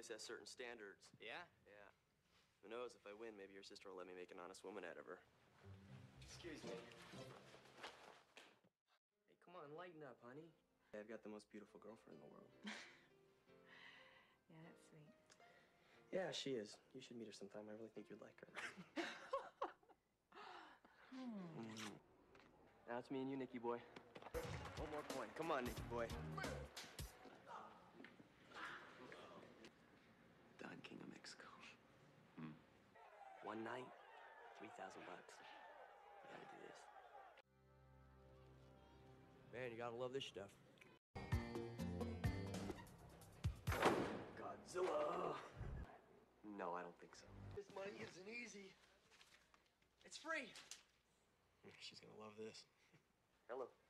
place has certain standards. Yeah? Yeah. Who knows? If I win, maybe your sister will let me make an honest woman out of her. Excuse me. Hey, come on, lighten up, honey. I've got the most beautiful girlfriend in the world. Yeah, that's sweet. Yeah, she is. You should meet her sometime. I really think you'd like her. Mm. Now it's me and you, Nicky boy. One more point. Come on, Nicky boy. One night, 3,000 bucks. You gotta do this. Man, you gotta love this stuff. Godzilla! No, I don't think so. This money isn't easy. It's free. She's gonna love this. Hello. Hello.